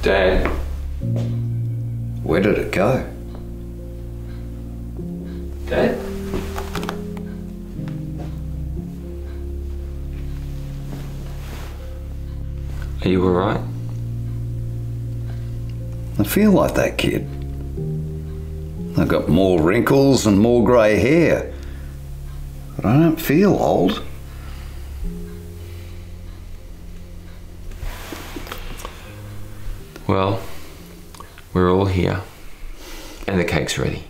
Dad, Where did it go? Dad? Are you alright? I feel like that kid. I've got more wrinkles and more grey hair. But I don't feel old. Well, we're all here, and the cake's ready.